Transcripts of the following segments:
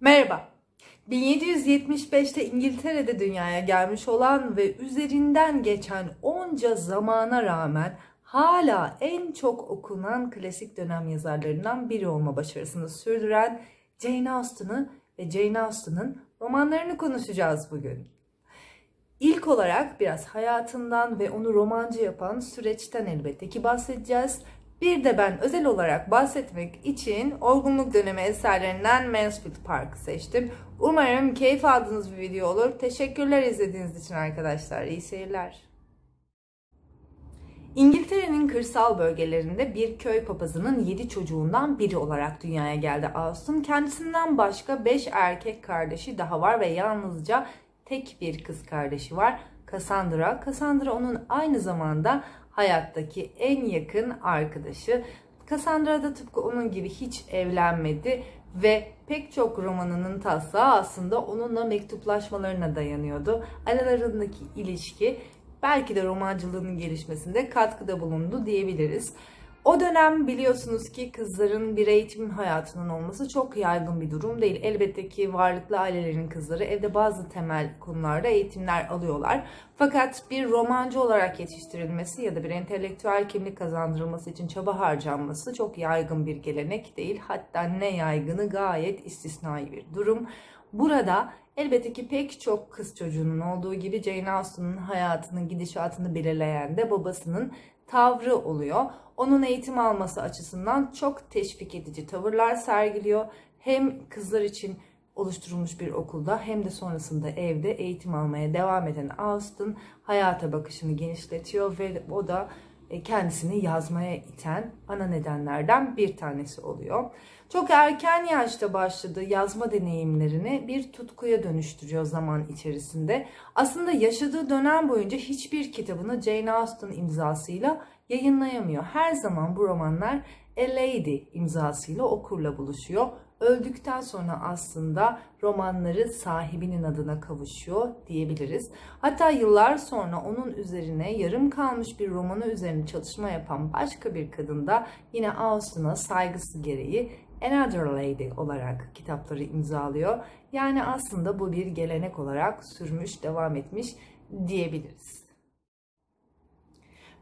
Merhaba. 1775'te İngiltere'de dünyaya gelmiş olan ve üzerinden geçen onca zamana rağmen hala en çok okunan klasik dönem yazarlarından biri olma başarısını sürdüren Jane Austen'ı ve Jane Austen'ın romanlarını konuşacağız bugün. İlk olarak biraz hayatından ve onu romancı yapan süreçten elbette ki bahsedeceğiz. Bir de ben özel olarak bahsetmek için olgunluk dönemi eserlerinden Mansfield Park'ı seçtim. Umarım keyif aldığınız bir video olur. Teşekkürler izlediğiniz için arkadaşlar. İyi seyirler. İngiltere'nin kırsal bölgelerinde bir köy papazının 7 çocuğundan biri olarak dünyaya geldi Austen. Kendisinden başka 5 erkek kardeşi daha var ve yalnızca tek bir kız kardeşi var. Cassandra. Cassandra onun aynı zamanda hayattaki en yakın arkadaşı. Cassandra da tıpkı onun gibi hiç evlenmedi ve pek çok romanının taslağı aslında onunla mektuplaşmalarına dayanıyordu. Aralarındaki ilişki belki de romancılığının gelişmesinde katkıda bulundu diyebiliriz. O dönem biliyorsunuz ki kızların bir eğitim hayatının olması çok yaygın bir durum değil. Elbette ki varlıklı ailelerin kızları evde bazı temel konularda eğitimler alıyorlar. Fakat bir romancı olarak yetiştirilmesi ya da bir entelektüel kimlik kazandırılması için çaba harcanması çok yaygın bir gelenek değil. Hatta ne yaygını gayet istisnai bir durum. Burada elbette ki pek çok kız çocuğunun olduğu gibi Jane Austen'ın hayatının gidişatını belirleyen de babasının tavrı oluyor. Onun eğitim alması açısından çok teşvik edici tavırlar sergiliyor. Hem kızlar için oluşturulmuş bir okulda hem de sonrasında evde eğitim almaya devam eden Austen hayata bakışını genişletiyor ve o da e, kendisini yazmaya iten ana nedenlerden bir tanesi oluyor. Çok erken yaşta başladığı yazma deneyimlerini bir tutkuya dönüştürüyor zaman içerisinde. Aslında yaşadığı dönem boyunca hiçbir kitabını Jane Austen imzasıyla yayınlayamıyor. Her zaman bu romanlar A Lady imzasıyla okurla buluşuyor. Öldükten sonra aslında romanları sahibinin adına kavuşuyor diyebiliriz. Hatta yıllar sonra onun üzerine yarım kalmış bir romanı üzerine çalışma yapan başka bir kadın da yine Austen'a saygısı gereği Another Lady olarak kitapları imzalıyor. Yani aslında bu bir gelenek olarak sürmüş, devam etmiş diyebiliriz.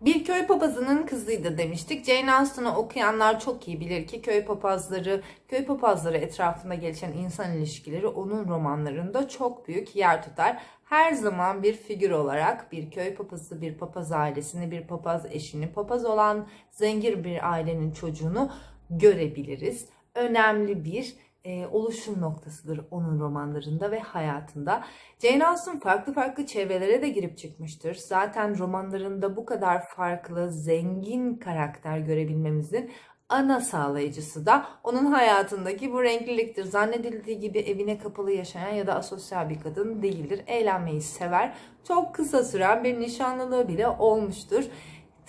Bir köy papazının kızıydı demiştik. Jane Austen'ı okuyanlar çok iyi bilir ki köy papazları, köy papazları etrafında gelişen insan ilişkileri onun romanlarında çok büyük yer tutar. Her zaman bir figür olarak bir köy papazı, bir papaz ailesini, bir papaz eşini, papaz olan zengin bir ailenin çocuğunu görebiliriz. Önemli bir e, oluşum noktasıdır onun romanlarında ve hayatında. Jane Austen farklı farklı çevrelere de girip çıkmıştır. Zaten romanlarında bu kadar farklı, zengin karakter görebilmemizin ana sağlayıcısı da onun hayatındaki bu renkliliktir. Zannedildiği gibi evine kapalı yaşayan ya da asosyal bir kadın değildir. Eğlenmeyi sever. Çok kısa süren bir nişanlılığı bile olmuştur.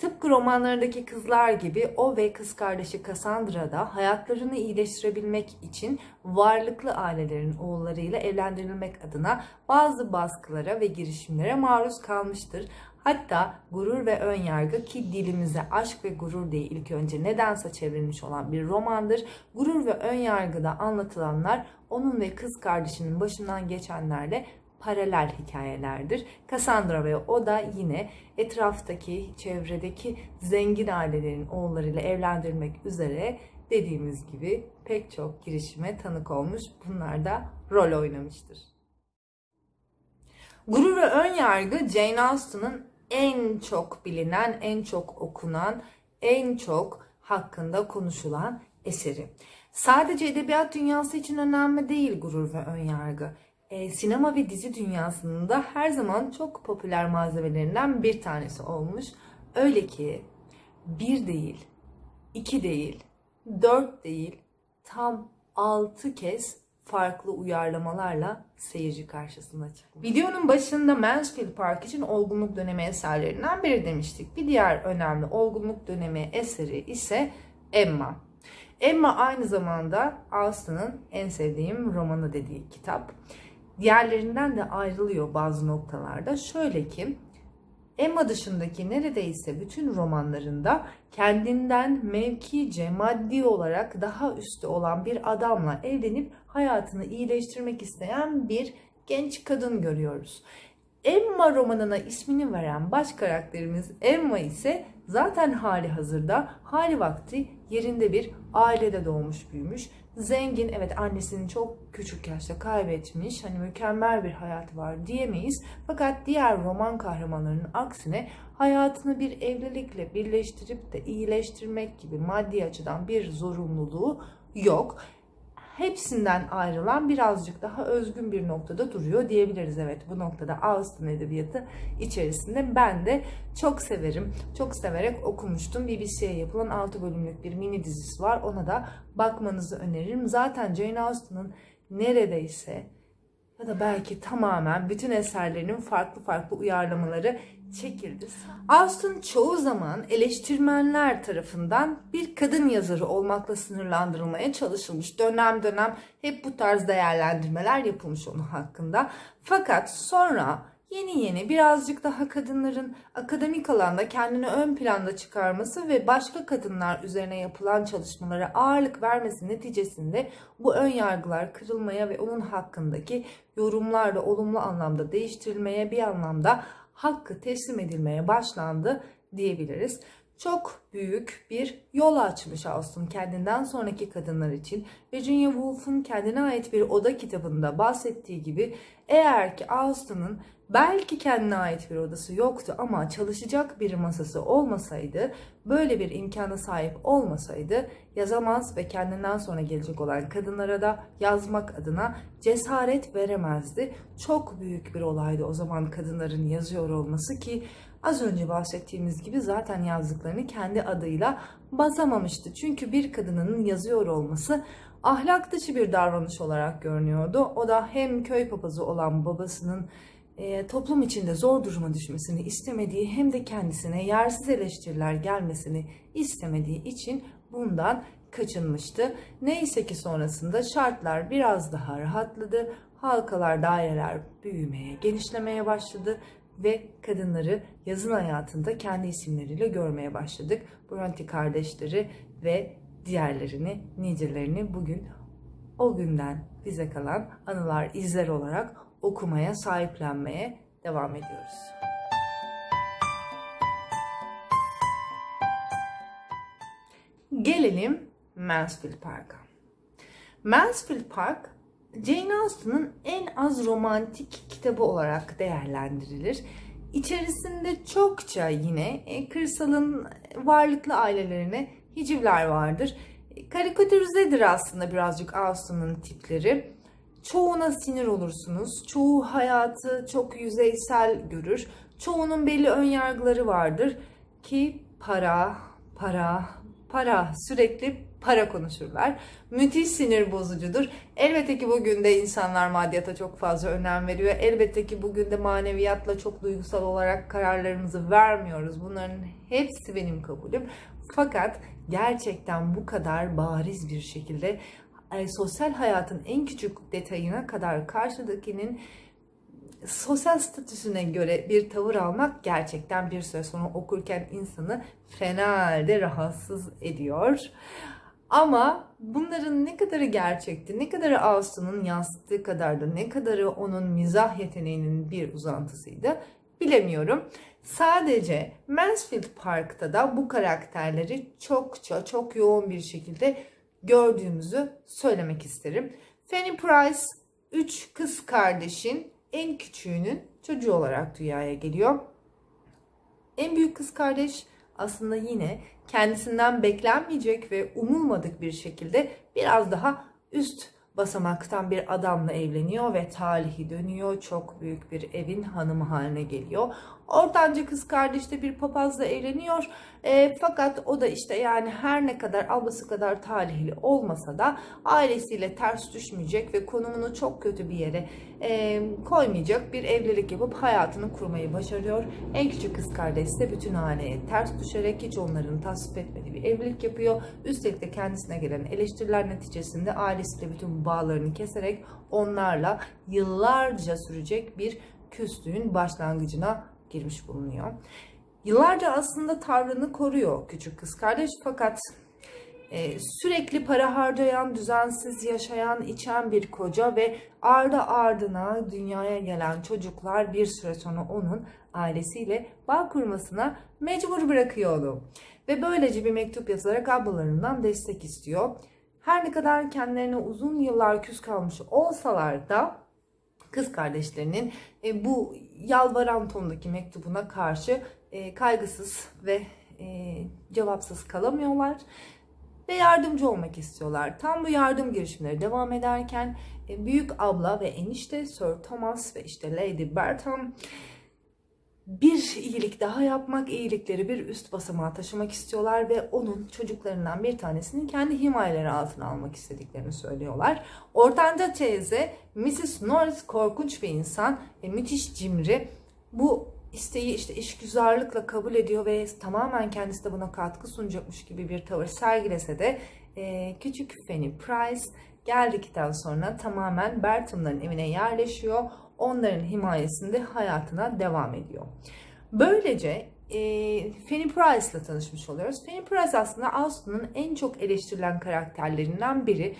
Tıpkı romanlarındaki kızlar gibi o ve kız kardeşi Cassandra da hayatlarını iyileştirebilmek için varlıklı ailelerin oğullarıyla evlendirilmek adına bazı baskılara ve girişimlere maruz kalmıştır. Hatta gurur ve ön yargı ki dilimize aşk ve gurur diye ilk önce nedense çevrilmiş olan bir romandır. Gurur ve ön yargıda anlatılanlar onun ve kız kardeşinin başından geçenlerle paralel hikayelerdir. Cassandra ve o da yine etraftaki, çevredeki zengin ailelerin oğullarıyla evlendirmek üzere dediğimiz gibi pek çok girişime tanık olmuş. Bunlar da rol oynamıştır. Gurur ve ön yargı Jane Austen'ın en çok bilinen, en çok okunan, en çok hakkında konuşulan eseri. Sadece edebiyat dünyası için önemli değil gurur ve ön yargı e, sinema ve dizi dünyasının da her zaman çok popüler malzemelerinden bir tanesi olmuş. Öyle ki bir değil, iki değil, dört değil, tam altı kez farklı uyarlamalarla seyirci karşısına çıkmış. Videonun başında Mansfield Park için olgunluk dönemi eserlerinden biri demiştik. Bir diğer önemli olgunluk dönemi eseri ise Emma. Emma aynı zamanda Austen'ın en sevdiğim romanı dediği kitap diğerlerinden de ayrılıyor bazı noktalarda. Şöyle ki Emma dışındaki neredeyse bütün romanlarında kendinden mevkice, maddi olarak daha üstü olan bir adamla evlenip hayatını iyileştirmek isteyen bir genç kadın görüyoruz. Emma romanına ismini veren baş karakterimiz Emma ise zaten hali hazırda hali vakti yerinde bir ailede doğmuş büyümüş. Zengin evet annesini çok küçük yaşta kaybetmiş hani mükemmel bir hayatı var diyemeyiz. Fakat diğer roman kahramanlarının aksine hayatını bir evlilikle birleştirip de iyileştirmek gibi maddi açıdan bir zorunluluğu yok hepsinden ayrılan birazcık daha özgün bir noktada duruyor diyebiliriz. Evet bu noktada Austen edebiyatı içerisinde ben de çok severim. Çok severek okumuştum. BBC'ye yapılan 6 bölümlük bir mini dizisi var. Ona da bakmanızı öneririm. Zaten Jane Austen'ın neredeyse ya da belki tamamen bütün eserlerinin farklı farklı uyarlamaları çekildi. Austen çoğu zaman eleştirmenler tarafından bir kadın yazarı olmakla sınırlandırılmaya çalışılmış. Dönem dönem hep bu tarz değerlendirmeler yapılmış onun hakkında. Fakat sonra yeni yeni birazcık daha kadınların akademik alanda kendini ön planda çıkarması ve başka kadınlar üzerine yapılan çalışmalara ağırlık vermesi neticesinde bu ön yargılar kırılmaya ve onun hakkındaki yorumlar da olumlu anlamda değiştirilmeye bir anlamda hakkı teslim edilmeye başlandı diyebiliriz. Çok büyük bir yol açmış Austen kendinden sonraki kadınlar için. Virginia Woolf'un kendine ait bir oda kitabında bahsettiği gibi eğer ki Austen'ın belki kendine ait bir odası yoktu ama çalışacak bir masası olmasaydı, böyle bir imkana sahip olmasaydı yazamaz ve kendinden sonra gelecek olan kadınlara da yazmak adına cesaret veremezdi. Çok büyük bir olaydı o zaman kadınların yazıyor olması ki az önce bahsettiğimiz gibi zaten yazdıklarını kendi adıyla basamamıştı. Çünkü bir kadının yazıyor olması ahlak dışı bir davranış olarak görünüyordu. O da hem köy papazı olan babasının e, toplum içinde zor duruma düşmesini istemediği hem de kendisine yersiz eleştiriler gelmesini istemediği için bundan kaçınmıştı. Neyse ki sonrasında şartlar biraz daha rahatladı. Halkalar, daireler büyümeye, genişlemeye başladı ve kadınları yazın hayatında kendi isimleriyle görmeye başladık. Bronte kardeşleri ve diğerlerini, nicelerini bugün o günden bize kalan anılar, izler olarak okumaya, sahiplenmeye devam ediyoruz. Gelelim Mansfield Park'a. Mansfield Park, Jane Austen'ın en az romantik kitabı olarak değerlendirilir. İçerisinde çokça yine e, kırsalın varlıklı ailelerine hicivler vardır. Karikatürizedir aslında birazcık Austen'ın tipleri. Çoğuna sinir olursunuz. Çoğu hayatı çok yüzeysel görür. Çoğunun belli ön yargıları vardır ki para, para, para sürekli para konuşurlar. Müthiş sinir bozucudur. Elbette ki bugün de insanlar maddiyata çok fazla önem veriyor. Elbette ki bugün de maneviyatla çok duygusal olarak kararlarımızı vermiyoruz. Bunların hepsi benim kabulüm. Fakat gerçekten bu kadar bariz bir şekilde sosyal hayatın en küçük detayına kadar karşıdakinin sosyal statüsüne göre bir tavır almak gerçekten bir süre sonra okurken insanı fena halde rahatsız ediyor. Ama bunların ne kadarı gerçekti, ne kadarı Austen'ın yansıttığı kadar da ne kadarı onun mizah yeteneğinin bir uzantısıydı bilemiyorum. Sadece Mansfield Park'ta da bu karakterleri çokça çok yoğun bir şekilde gördüğümüzü söylemek isterim. Fanny Price 3 kız kardeşin en küçüğünün çocuğu olarak dünyaya geliyor. En büyük kız kardeş aslında yine kendisinden beklenmeyecek ve umulmadık bir şekilde biraz daha üst basamaktan bir adamla evleniyor ve talihi dönüyor. Çok büyük bir evin hanımı haline geliyor. Ortanca kız kardeş de bir papazla evleniyor. E, fakat o da işte yani her ne kadar ablası kadar talihli olmasa da ailesiyle ters düşmeyecek ve konumunu çok kötü bir yere e, koymayacak bir evlilik yapıp hayatını kurmayı başarıyor. En küçük kız kardeş ise bütün aileye ters düşerek hiç onların tasvip etmediği bir evlilik yapıyor. Üstelik de kendisine gelen eleştiriler neticesinde ailesiyle bütün bağlarını keserek onlarla yıllarca sürecek bir küslüğün başlangıcına girmiş bulunuyor. Yıllarca aslında tavrını koruyor küçük kız kardeş fakat e, sürekli para harcayan, düzensiz yaşayan, içen bir koca ve ardı ardına dünyaya gelen çocuklar bir süre sonra onun ailesiyle bağ kurmasına mecbur bırakıyor onu. Ve böylece bir mektup yazarak ablalarından destek istiyor. Her ne kadar kendilerine uzun yıllar küs kalmış olsalar da kız kardeşlerinin e, bu yalvaran tondaki mektubuna karşı e, kaygısız ve e, cevapsız kalamıyorlar ve yardımcı olmak istiyorlar. Tam bu yardım girişimleri devam ederken büyük abla ve enişte Sir Thomas ve işte Lady Bertram bir iyilik daha yapmak, iyilikleri bir üst basamağa taşımak istiyorlar ve onun çocuklarından bir tanesini kendi himayeleri altına almak istediklerini söylüyorlar. Ortanca teyze Mrs. Norris korkunç bir insan ve müthiş cimri. Bu isteği işte işgüzarlıkla kabul ediyor ve tamamen kendisi de buna katkı sunacakmış gibi bir tavır sergilese de e, küçük Fanny Price geldikten sonra tamamen Bertram'ların evine yerleşiyor. Onların himayesinde hayatına devam ediyor. Böylece e, Fanny Price ile tanışmış oluyoruz. Fanny Price aslında Austen'ın en çok eleştirilen karakterlerinden biri.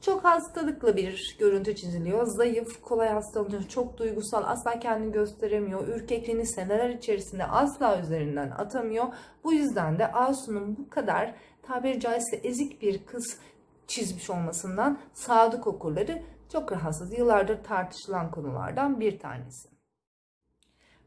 Çok hastalıklı bir görüntü çiziliyor. Zayıf, kolay hastalanıyor, çok duygusal, asla kendini gösteremiyor. Ürkekliğini seneler içerisinde asla üzerinden atamıyor. Bu yüzden de Asu'nun bu kadar tabiri caizse ezik bir kız çizmiş olmasından sadık okurları çok rahatsız. Yıllardır tartışılan konulardan bir tanesi.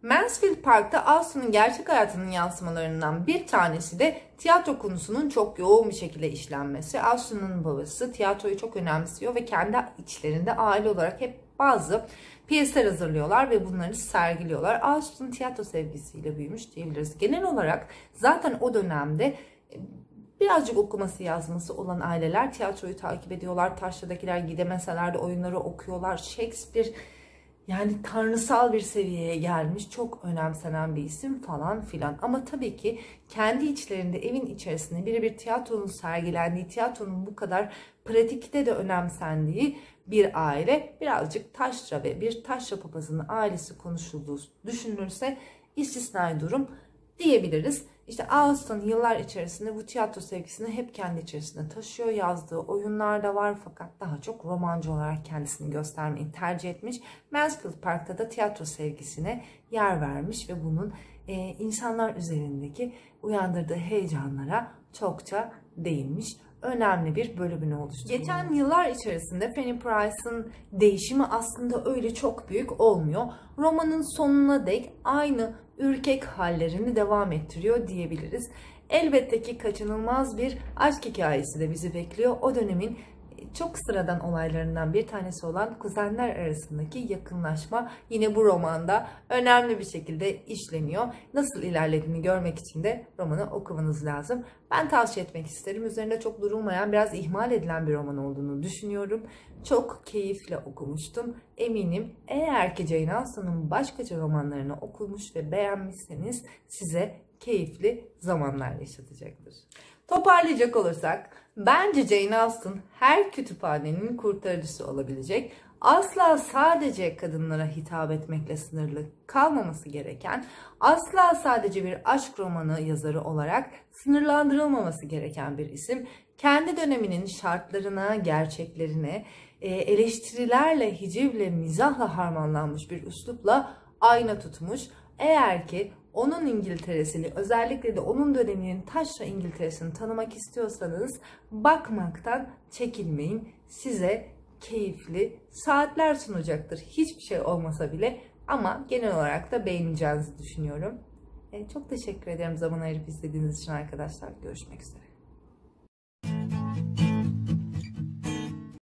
Mansfield Park'ta Austen'ın gerçek hayatının yansımalarından bir tanesi de tiyatro konusunun çok yoğun bir şekilde işlenmesi. Austen'ın babası tiyatroyu çok önemsiyor ve kendi içlerinde aile olarak hep bazı piyesler hazırlıyorlar ve bunları sergiliyorlar. Austen tiyatro sevgisiyle büyümüş diyebiliriz. Genel olarak zaten o dönemde birazcık okuması yazması olan aileler tiyatroyu takip ediyorlar. Taşra'dakiler gidemeseler de oyunları okuyorlar. Shakespeare yani tanrısal bir seviyeye gelmiş çok önemsenen bir isim falan filan. Ama tabii ki kendi içlerinde evin içerisinde birebir tiyatronun sergilendiği, tiyatronun bu kadar pratikte de önemsendiği bir aile birazcık taşra ve bir taşra papazının ailesi konuşulduğu düşünülürse istisnai durum diyebiliriz. İşte Austen yıllar içerisinde bu tiyatro sevgisini hep kendi içerisinde taşıyor. Yazdığı oyunlar da var fakat daha çok romancı olarak kendisini göstermeyi tercih etmiş. Mansfield Park'ta da tiyatro sevgisine yer vermiş ve bunun e, insanlar üzerindeki uyandırdığı heyecanlara çokça değinmiş önemli bir bölümünü oluşturuyor. Geçen yıllar içerisinde Fanny Price'ın değişimi aslında öyle çok büyük olmuyor. Romanın sonuna dek aynı ürkek hallerini devam ettiriyor diyebiliriz. Elbette ki kaçınılmaz bir aşk hikayesi de bizi bekliyor. O dönemin çok sıradan olaylarından bir tanesi olan kuzenler arasındaki yakınlaşma yine bu romanda önemli bir şekilde işleniyor. Nasıl ilerlediğini görmek için de romanı okumanız lazım. Ben tavsiye etmek isterim. Üzerinde çok durulmayan, biraz ihmal edilen bir roman olduğunu düşünüyorum. Çok keyifle okumuştum. Eminim eğer ki Jane Austen'ın başkaca romanlarını okumuş ve beğenmişseniz size keyifli zamanlar yaşatacaktır. Toparlayacak olursak bence Jane Austen her kütüphanenin kurtarıcısı olabilecek. Asla sadece kadınlara hitap etmekle sınırlı kalmaması gereken, asla sadece bir aşk romanı yazarı olarak sınırlandırılmaması gereken bir isim. Kendi döneminin şartlarına, gerçeklerine, e, eleştirilerle, hicivle, mizahla harmanlanmış bir üslupla ayna tutmuş. Eğer ki onun İngiltere'sini özellikle de onun döneminin taşra İngiltere'sini tanımak istiyorsanız bakmaktan çekinmeyin. Size keyifli saatler sunacaktır. Hiçbir şey olmasa bile ama genel olarak da beğeneceğinizi düşünüyorum. E, çok teşekkür ederim zaman ayırıp izlediğiniz için arkadaşlar. Görüşmek üzere.